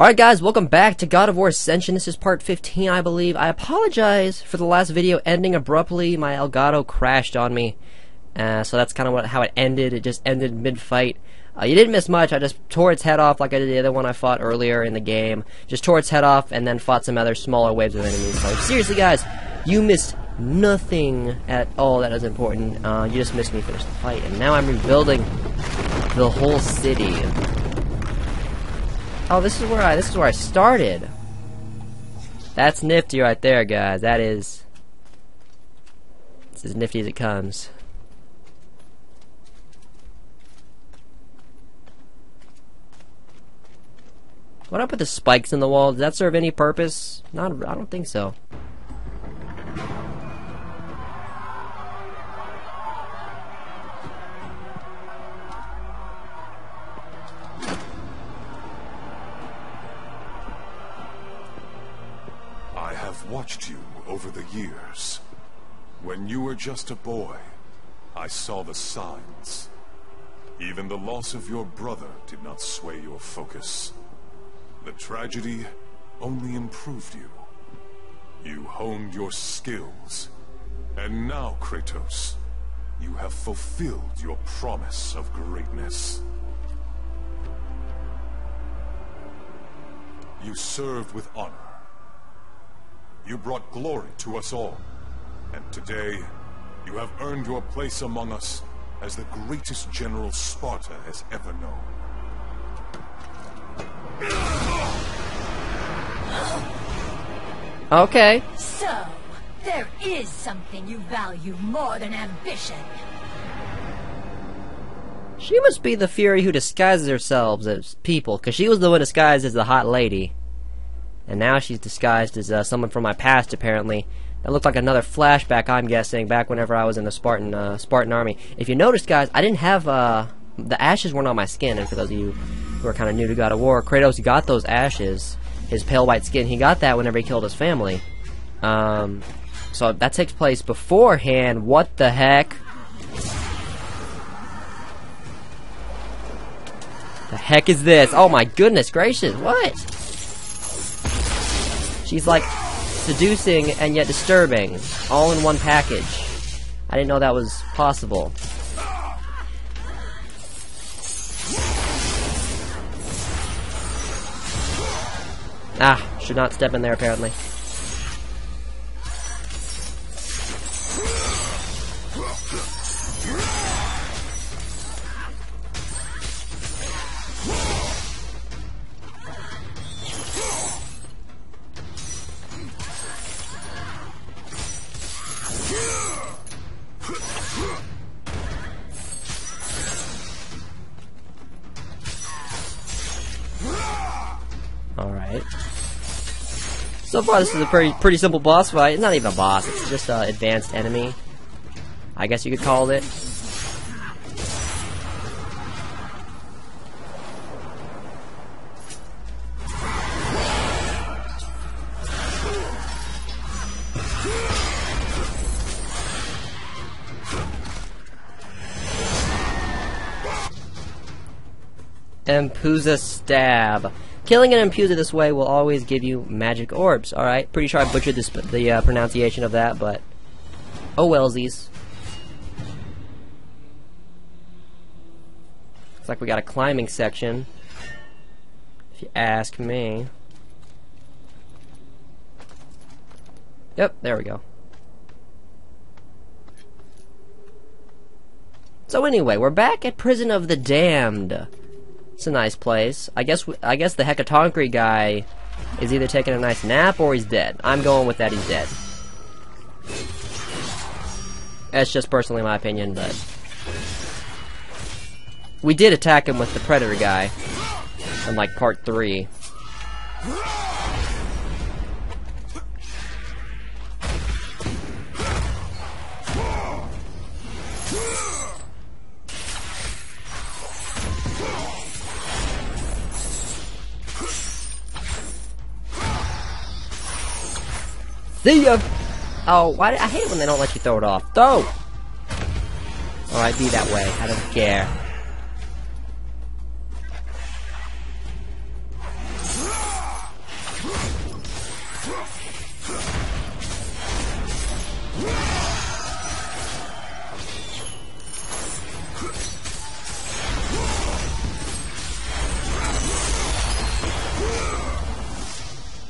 Alright guys, welcome back to God of War Ascension. This is part 15, I believe. I apologize for the last video ending abruptly. My Elgato crashed on me. Uh, so that's kind of how it ended. It just ended mid-fight. Uh, you didn't miss much. I just tore its head off like I did the other one I fought earlier in the game. Just tore its head off and then fought some other smaller waves of enemies. So seriously guys, you missed nothing at all that is important. Uh, you just missed me finish the fight. And now I'm rebuilding the whole city. Oh, this is where I this is where I started. That's nifty right there, guys. That is it's as nifty as it comes. What up with the spikes in the wall? Does that serve any purpose? Not I don't think so. Watched you over the years. When you were just a boy, I saw the signs. Even the loss of your brother did not sway your focus. The tragedy only improved you. You honed your skills. And now, Kratos, you have fulfilled your promise of greatness. You served with honor you brought glory to us all. And today, you have earned your place among us as the greatest general Sparta has ever known. Okay. So, there is something you value more than ambition. She must be the Fury who disguises herself as people, because she was the one disguised as the hot lady. And now she's disguised as uh, someone from my past, apparently. That looked like another flashback, I'm guessing, back whenever I was in the Spartan uh, Spartan army. If you noticed, guys, I didn't have uh, the ashes weren't on my skin. And for those of you who are kind of new to God of War, Kratos got those ashes, his pale white skin. He got that whenever he killed his family. Um, so that takes place beforehand. What the heck? The heck is this? Oh my goodness gracious! What? She's like seducing and yet disturbing, all in one package. I didn't know that was possible. Ah, should not step in there apparently. So far, this is a pretty pretty simple boss fight. It's not even a boss, it's just an advanced enemy. I guess you could call it. Empusa Stab. Killing an Impusa this way will always give you magic orbs, alright? Pretty sure I butchered this, the uh, pronunciation of that, but... Oh wellsies. Looks like we got a climbing section. If you ask me. Yep, there we go. So anyway, we're back at Prison of the Damned. It's a nice place. I guess I guess the Hecatonchire guy is either taking a nice nap or he's dead. I'm going with that he's dead. That's just personally my opinion, but... We did attack him with the Predator guy in, like, part 3. See ya! Oh, why? I hate it when they don't let you throw it off. Throw! Alright, be that way. I don't care.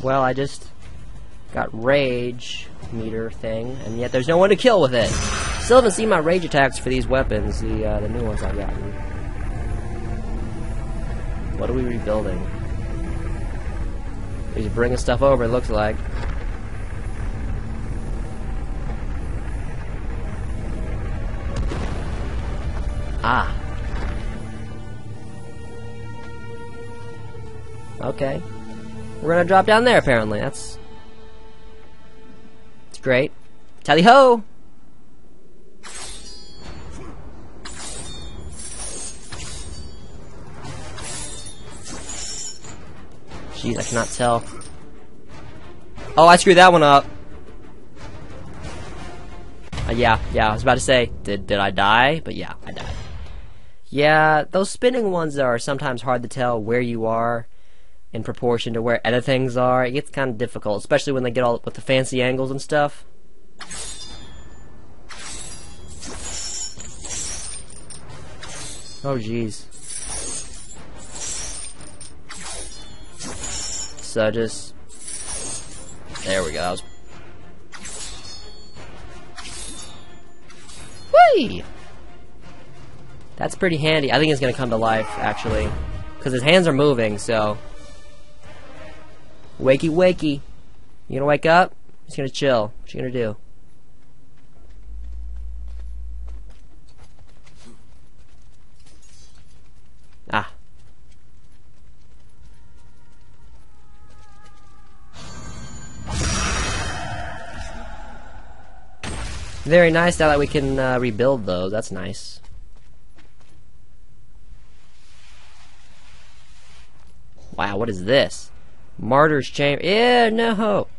Well, I just got rage meter thing, and yet there's no one to kill with it. Still haven't seen my rage attacks for these weapons, the uh, the new ones I've gotten. What are we rebuilding? He's bringing stuff over. It looks like. Ah. Okay. We're gonna drop down there apparently. That's Great. Tally ho! Jeez, I cannot tell. Oh, I screwed that one up. Uh, yeah, yeah, I was about to say, did did I die? But yeah, I died. Yeah, those spinning ones are sometimes hard to tell where you are in proportion to where other things are. It gets kind of difficult, especially when they get all with the fancy angles and stuff. Oh, jeez. So just... There we go. Was... Whee! That's pretty handy. I think it's gonna come to life, actually. Because his hands are moving, so... Wakey wakey. You gonna wake up? He's gonna chill. What you gonna do? Ah. Very nice now that we can uh, rebuild those. That's nice. Wow, what is this? Martyr's Chamber. Yeah, no. Hope.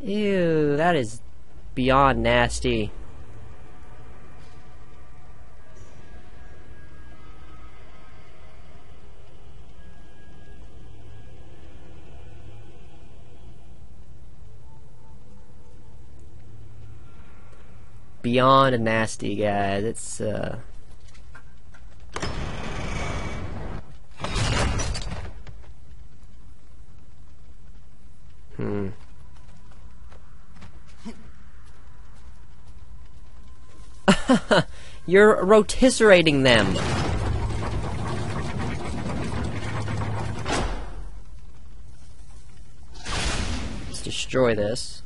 Ew, that is beyond nasty. Beyond a nasty, guys. It's, uh... Hmm. You're rotisserating them. Let's destroy this.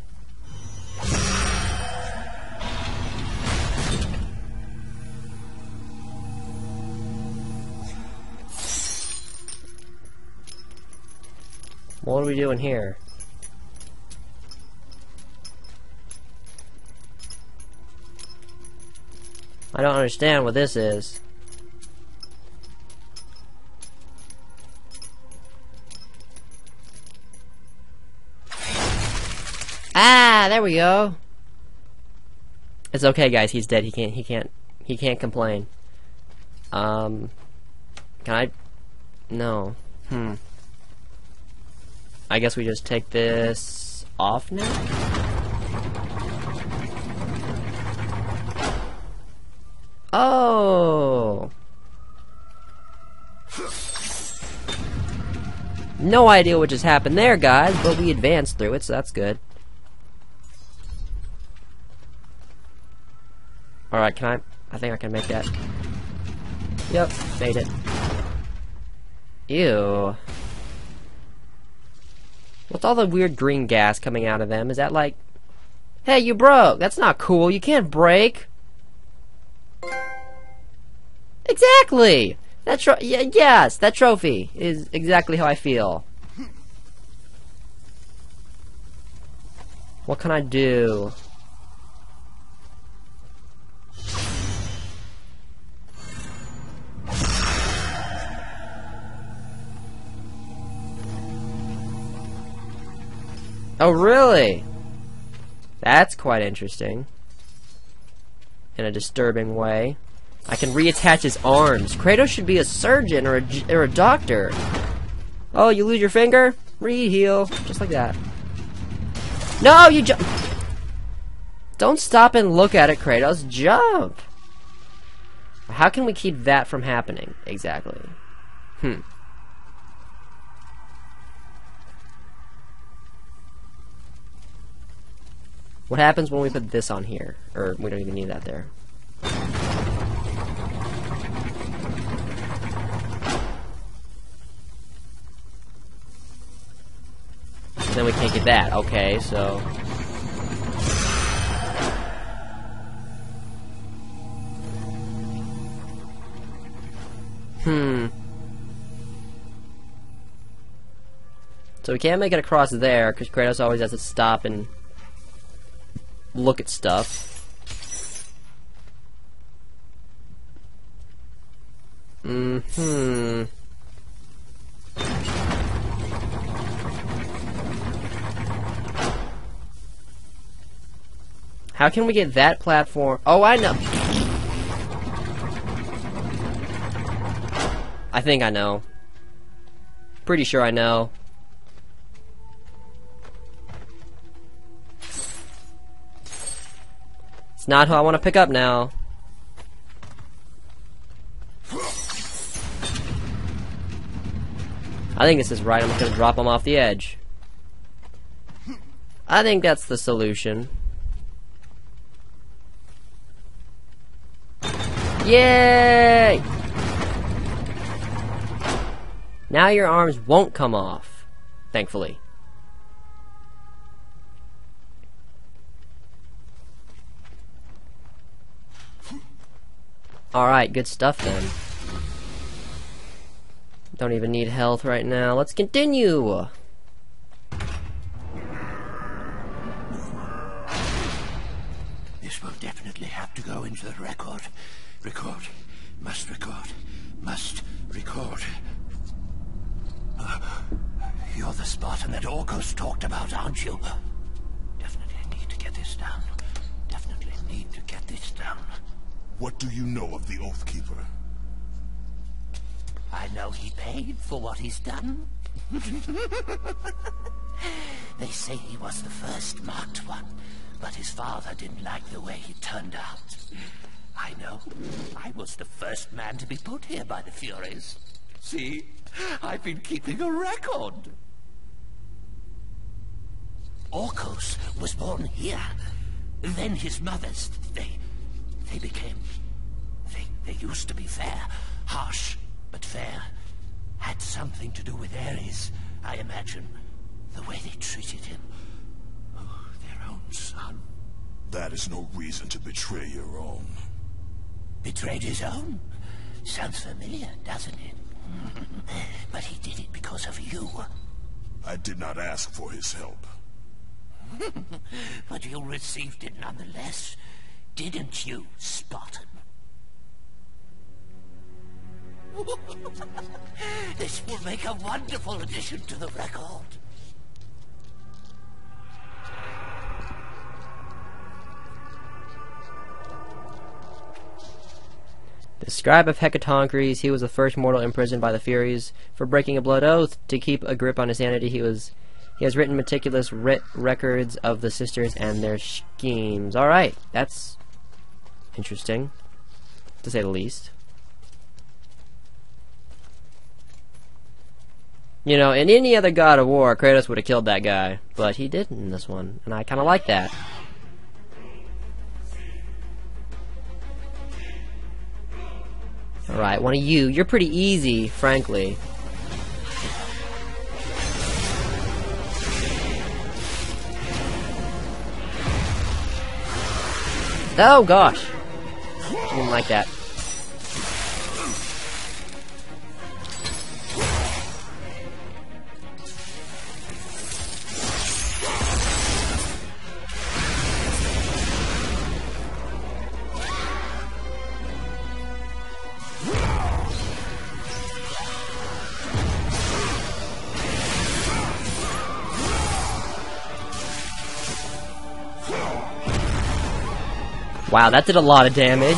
What are we doing here? I don't understand what this is. Ah, there we go. It's okay, guys. He's dead. He can't. He can't. He can't complain. Um, can I? No. Hmm. I guess we just take this off now. Oh! No idea what just happened there, guys, but we advanced through it, so that's good. Alright, can I... I think I can make that. Yep, made it. Ew. What's all the weird green gas coming out of them? Is that like... Hey, you broke! That's not cool, you can't break! Exactly! That tro- yes, that trophy is exactly how I feel. What can I do? Oh, really? That's quite interesting. In a disturbing way. I can reattach his arms. Kratos should be a surgeon or a, or a doctor. Oh, you lose your finger? Re-heal. Just like that. No, you jump. Don't stop and look at it, Kratos. Jump. How can we keep that from happening? Exactly. Hmm. What happens when we put this on here? Or we don't even need that there. Then we can't get that. Okay, so... Hmm. So we can't make it across there, because Kratos always has to stop and look at stuff. Mm-hmm. How can we get that platform? Oh, I know. I think I know. Pretty sure I know. It's not who I want to pick up now. I think this is right. I'm just gonna drop him off the edge. I think that's the solution. Yay! Now your arms won't come off, thankfully. Alright, good stuff then. Don't even need health right now. Let's continue! This will definitely have to go into the record. Record. Must record. Must record. Uh, you're the Spartan that Orcos talked about, aren't you? What do you know of the Oathkeeper? I know he paid for what he's done. they say he was the first marked one, but his father didn't like the way he turned out. I know. I was the first man to be put here by the Furies. See? I've been keeping a record. Orcos was born here. Then his mothers, they... they became... They, they used to be fair. Harsh, but fair. Had something to do with Ares, I imagine. The way they treated him. Oh, their own son. That is no reason to betray your own. Betrayed his own? Sounds familiar, doesn't it? but he did it because of you. I did not ask for his help. but you received it nonetheless, didn't you, Spartan? this will make a wonderful addition to the record. The scribe of Hecatonchires, he was the first mortal imprisoned by the Furies for breaking a blood oath. To keep a grip on his sanity, he was he has written meticulous writ records of the sisters and their schemes. All right, that's interesting, to say the least. You know, in any other God of War, Kratos would have killed that guy, but he didn't in this one, and I kind of like that. Alright, one of you. You're pretty easy, frankly. Oh gosh! Like that. Wow, that did a lot of damage.